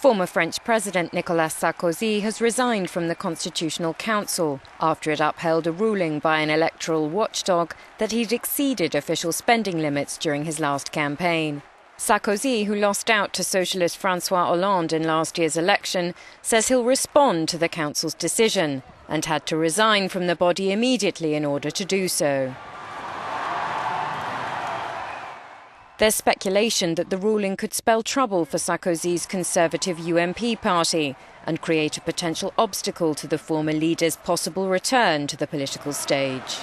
Former French President Nicolas Sarkozy has resigned from the Constitutional Council after it upheld a ruling by an electoral watchdog that he'd exceeded official spending limits during his last campaign. Sarkozy, who lost out to socialist Francois Hollande in last year's election, says he'll respond to the council's decision and had to resign from the body immediately in order to do so. There's speculation that the ruling could spell trouble for Sarkozy's Conservative UMP party and create a potential obstacle to the former leader's possible return to the political stage.